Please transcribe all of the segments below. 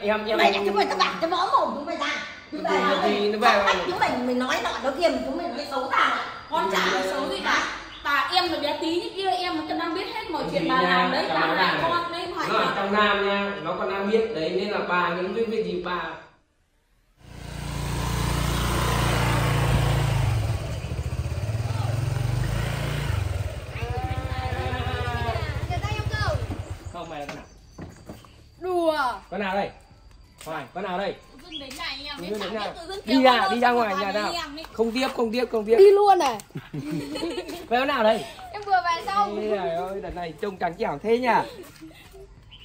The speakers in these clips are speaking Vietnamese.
em em mày chúng mày tao bảo cho võ mồm chúng mày ra. Chúng mày nói thì mày nó về- chúng mày mình nói nọ nó kia chúng mày nói xấu tao con chả nói xấu gì cả. Bà em là bé tí như kia em nó đang biết hết mọi chuyện bà làm đấy bà bà con đấy nó ở bà trong nam nha nó còn đang biết đấy nên là bà những cái việc gì bà? Không mày là con nào? Đùa. Con nào đây hỏi con nào đây? Dưng đến nhà em Đi nhà. tự ra đi ra ngoài nhà nào. không tiếp không tiếp không tiếp đi luôn này về con nào đây? Em vừa về xong Ôi trời ơi đợt này trông trắng trẻo thế nhỉ?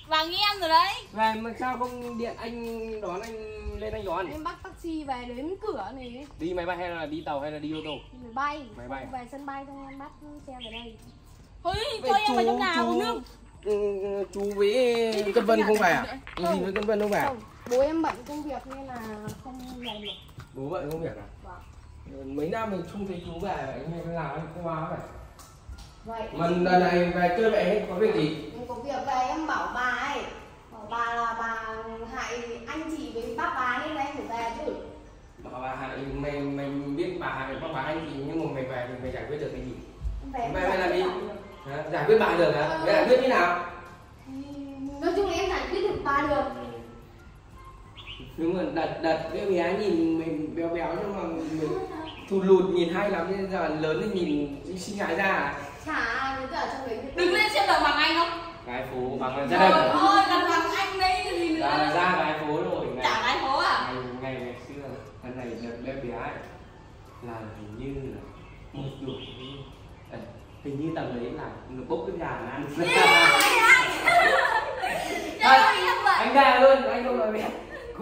Bà nghe em rồi đấy. Về mà sao không điện anh đón anh lên anh đón? Em bắt taxi về đến cửa này. Đi máy bay hay là đi tàu hay là đi ô tô? Đi máy bay. Máy bay. Về sân bay xong em bắt xe về đây. Thôi cho em vào trong nào uống nước. ừ, chú với Cân Vân không phải à? Gì với Cân Vân không phải à? Bố em bận công việc nên là không về được Bố vợ không việc à? Vâng. Mấy năm mình không thấy chú về anh hay làm anh không báo vậy. vậy Mà lần này về chơi vậy hết có việc gì? em có việc về em bảo bà ấy bảo bà là bà hại anh chị với bác bà nên em phải về chứ Bảo bà hại mày mày biết bà hại bác bà anh thì nhưng mà mày về thì mày giải quyết được cái gì? em về em Mày giải làm. Hả? Giải quyết bà được hả? Mày giải quyết như nào? Ừ, nói chung là em giải quyết được bà được Nhưng mà đợt đợt cái bé nhìn mình béo béo nhưng mà mình thụt lụt nhìn hay lắm nên giờ lớn thì nhìn xinh gái ra à? chả với cả trong đấy đừng lên xem đồng bằng anh không Gái phố bằng ra trời đây. ơi gần bằng anh đấy gì nữa Ra ra gái phố rồi. ngày- chả gái phố à ngày ngày ngày xưa lần này đợt bé bé ấy là hình như là một tuổi hình như tầm đấy là nó bốc cái gà nó ăn Trời ơi, em vậy anh gà luôn anh không nói bé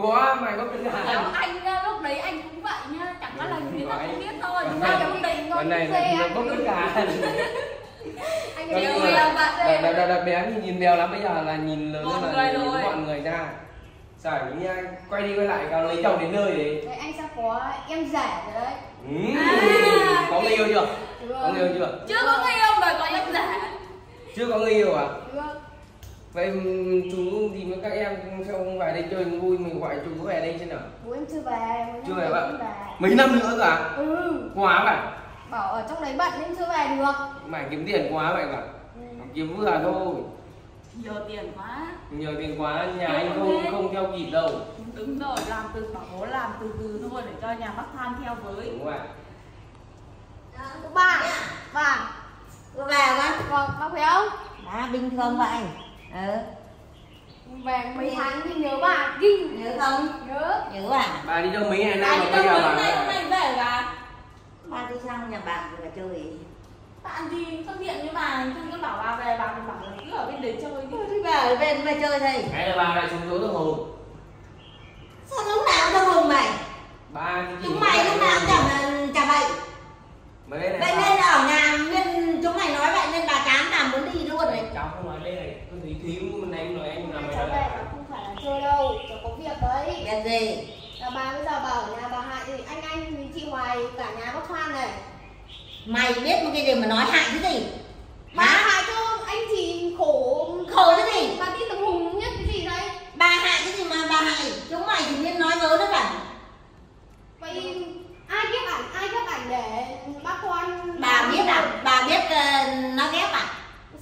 có mày bốc cái gà Kéo ăn anh á, lúc đấy anh cũng vậy nhá chẳng qua là người ta không biết thôi Còn sao này- cũng định lần này là nó bốc gà ăn anh Kéo ấy em đợt, vậy đợt, đợt, bé nhìn béo lắm bây giờ là nhìn lớn là nhìn rồi. gọn người ra Giải nha, quay đi quay lại cả lấy chồng đến nơi đấy đấy anh sẽ có em rể rồi đấy ừ. À. có người yêu chưa? Có người yêu chưa? chưa có người yêu mà có em rể Chưa có người yêu à? được Vậy chú thì với các em sao không về đây chơi vui mình gọi chú có về đây xem nào? Bố em chưa về Chưa về bạn? Mấy năm nữa cả ừ. Quá vậy bảo ở trong đấy bận nên chưa về được. Mày kiếm tiền quá vậy cả Kiếm vừa thôi. Nhiều tiền quá. Nhiều tiền quá nhà anh không không theo kịp đâu. Đúng rồi làm từ bảo bố làm từ từ thôi để cho nhà bác than theo với. Đúng vậy bà bà Có về không? Vâng bác khỏe không đã bình thường vậy ừ. Về mấy tháng thì nhớ bà kinh. Nhớ không? Nhớ nhớ à Bà đi đâu mấy ngày bà nay đi mà bây giờ mấy nay hôm bà nay về bà. Ba đi sang nhà bạn rồi chơi. Bạn gì thân thiện với bà chứ cứ bảo bà về bà còn bảo là cứ ở bên đấy chơi đi. Đi về ở bên mày chơi thầy Hay là bà lại xuống dỗ thằng Hùng sao lúc nào tao hùng mày? Ba thì chúng mày lúc nào chẳng chả vậy. Vậy bà- nên ở nhà nên chúng mày nói vậy nên bà chán là muốn đi luôn đấy Cháu không nói đây này Cứ tí thiếu mình em nói anh làm mày cháu về cháu không phải là chơi đâu cháu có việc đấy. Việc gì? Là bà bây giờ bảo ở nhà bà hại thì anh anh với chị hoài cả nhà bác Thoan này. Mày biết một cái gì mà nói hại cái gì? Bà hại cho anh chị khổ. Khổ cái gì? Bà tin thằng hùng nhất cái gì đấy bà hại cái gì mà bà hại chúng mày thì nên nói vớ nó bẩn vậy ai ghép ảnh ai ghép ảnh để bác Thoan bà biết à bà biết ờ, nó ghép à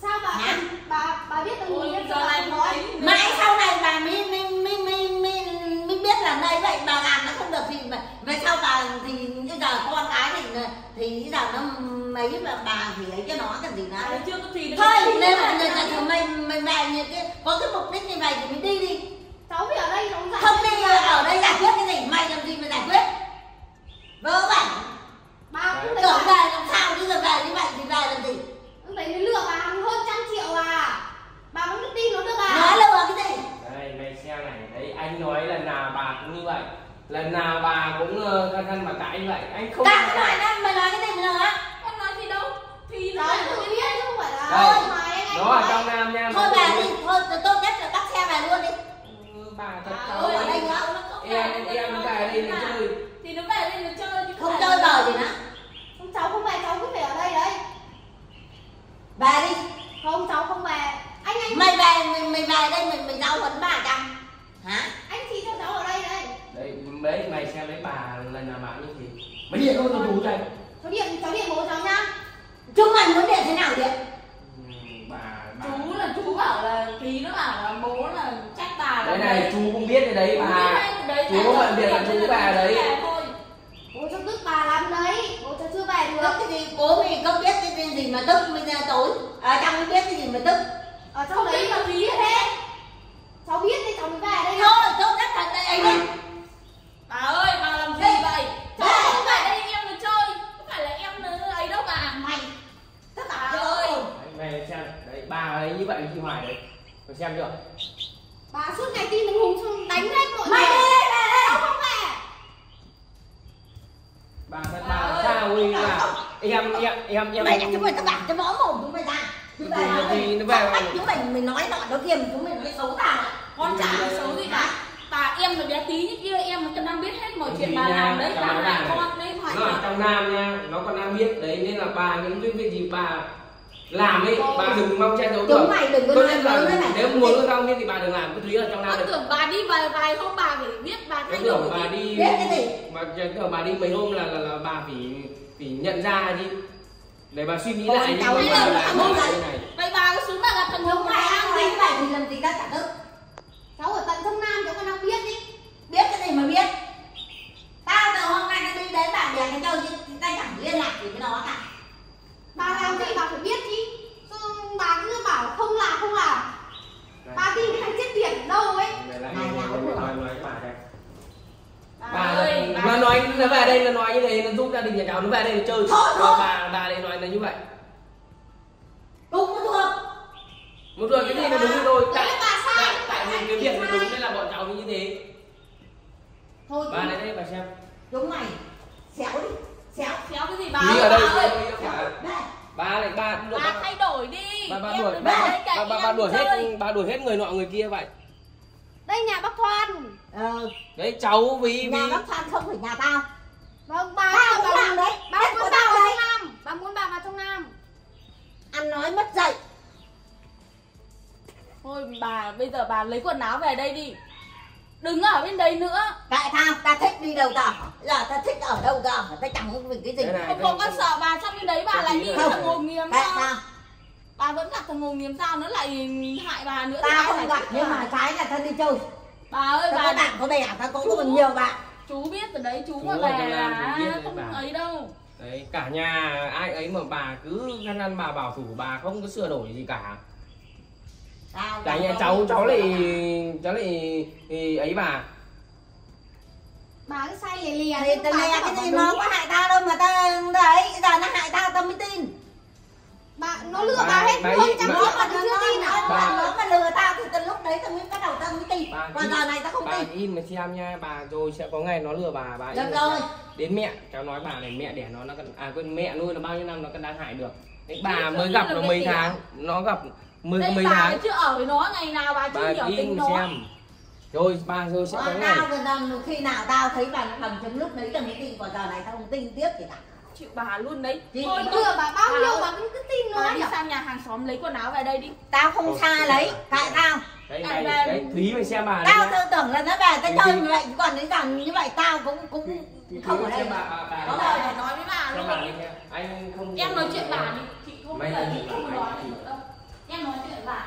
sao bà Hả? bà bà biết thằng hùng ôi nhất giờ bà này không không nói thấy mãi sau này bà mới mới mới mới mới, là nơi vậy bà làm nó không được thì mà về sau bà thì bây giờ con cái thì thì bây giờ nó mấy mà bà thì ấy cho nó cần gì bà nữa. chưa có gì thôi nếu mà. người ta thì mày mày về như cái có cái mục đích như vậy thì mình đi đi. Cháu vì ở đây cháu giải không đi bà. ở đây giải quyết cái gì? Mày làm gì mà giải quyết không về? Anh anh mày về mình mày về đây mày mày giao huấn bà chăng hả? Anh chị cho cháu ở đây đây. Đấy mấy mày xem lấy bà lần nào mà như thì mấy điện đâu tao đủ đây cháu điện cháu điện bố cháu nhá. Chú mày muốn điện thế nào điện? Ừ, bà, bà. Chú là chú bảo là tí nó bảo là bố là trách bà đấy này chú cũng biết cái đấy bà chú có bận việc là chú bà đấy. bố cho tức bà lắm đấy. Bố cho chưa về được. Cái gì bố mình không biết cái gì mà tức ở trong mới biết cái gì mà tức ở trong đấy biết là tí hết cháu biết đấy cháu mới về đây thôi tốt nhất là đây ấy đi Bà ơi, bà làm gì vậy? Cháu không phải đây em là chơi Không phải là em ấy đâu bà mày tất Bà cả ơi. ơi mày xem đấy bà ấy như vậy chị hoài đấy mày xem chưa bà suốt ngày tin mình hùng xong đánh hết mọi mày người đây đây cháu không về bà thật Bà bà ơi. sao ơi là em em em em mày chúng mày tất cả cái võ mồm chúng mày gì nó về mà- chúng mày mình nói nọ đó kia chúng mày nói xấu tao Con chả nói xấu gì cả. Bà em là bé tí như kia em nó đang biết hết mọi chuyện bà làm đấy Bà là con đấy thoại nó mà trong nam nha nó còn đang biết đấy nên là bà những cái việc gì bà làm ấy bà đừng mong che giấu được. mày đừng có nói là nếu muốn không biết thì bà đừng làm cái thứ ở trong nam Con tưởng bà đi vài vài hôm bà phải biết bà thay đổi bà gì. đi biết cái gì? cái tưởng bà đi mấy hôm là là, là bà phải phải nhận ra đi để bà suy nghĩ Ôi, lại đi. bà thấy lại như này. Vậy bà có xuống bà gặp Hùng mày bà ăn gì vậy thì làm gì ta chả tức cháu ở tận trong nam cháu còn đang biết đi. Biết cái gì mà biết. Tao từ hôm nay nó đi đến bạn bè cái châu chứ ta chẳng liên lạc gì với nó cả. Bà làm gì bà phải biết chứ Chứ bà cứ bảo không làm không làm bà tin cái thằng chết tiệt ở đâu ấy Này lại Này, nói nào, nói đúng nói nói bà đây Bà bà ơi, bà nó nói nó nói như thế nó giúp gia đình nhà cháu nó về đây nó chơi. Thôi, Và thôi. bà bà lại nói là như vậy. Cũng có thua một rồi cái gì nó đúng rồi tại là bà sai, tại tại vì cái việc nó đúng nên là bọn cháu như thế. Thôi bà lại đây bà xem. chúng mày. Xéo đi. Xéo. Xéo cái gì bà? Đi ơi, ở đây bà ơi. Bà lại bà Bà bà thay đổi đi. bà bà đuổi bà bà bà, bà đuổi hết bà đuổi hết người nọ người kia vậy. Đây nhà bác Thoan. Ờ. Đấy cháu vì nhà bác phan không phải nhà tao vâng bà cũng bà, làm đấy. bà đất muốn bà vào trong nam. Bà muốn bà vào trong nam. Ăn nói mất dạy. Thôi bà bây giờ bà lấy quần áo về đây đi. Đừng ở bên đây nữa. Tại tao ta thích đi đâu tao giờ ta thích ở đâu tao ta chẳng có vì cái gì. Này. Không có con sợ bà sang bên đấy bà lại nữa? thằng ngồm nghiếm tại sao? Bà vẫn gặp thằng ngồm nghiếm sao nó lại hại bà nữa Ai không gặp nhưng mà cái là tao đi chơi. Bà ơi tao bà có bạn có bè tao có còn nhiều bạn Chú biết rồi đấy chú Chú mà Nam là biết không bà. ấy đâu. Đấy cả nhà ai ấy mà bà cứ ngăn ăn bà bảo thủ bà không có sửa đổi gì cả. Tao cả nhà cháu cháu lại cháu lại thì ấy bà. Bà cứ sai lìa lìa thì tao nghe cái gì nó có hại tao đâu mà tao đấy giờ nó hại tao tao mới tin. Bà nó lừa Bà- bà hết bà ý- trăm bà- triệu nó bà mà chưa nó tin à đấy tao mới bắt đầu tao mới tin. Bà còn giờ này tao không bà tin. in mà xem nha bà rồi sẽ có ngày nó lừa bà bà được rồi. đến mẹ cháu nói bà này mẹ đẻ nó nó cần à quên mẹ nuôi nó bao nhiêu năm nó còn đang hại được. Đấy bà mới gặp là nó mấy tháng nó gặp Đây mấy bà tháng. chưa ở với nó ngày nào bà chưa bà hiểu tính nó. xem. Rồi bà rồi sẽ có ngày. gần khi nào tao thấy bà nó cầm chấm lúc đấy tao mới tin. Còn giờ này tao không tin tiếp gì cả Chịu bà luôn đấy. Chị- Thôi. lừa bà bao nhiêu bà cũng cứ tin nó Bà đi sang nhà hàng xóm lấy quần áo về đây đi. Tao không xa lấy. tại tao. Đấy này về- đấy thúy mày xem bà tao tư tưởng là nó về tao chơi như vậy còn đến rằng như vậy tao cũng cũng không ở mày đây. Có lời phải nói với bà luôn anh không Em nói chuyện bà đi. Chị không Mày bao giờ chị không nói nữa đâu. Em nói chuyện bà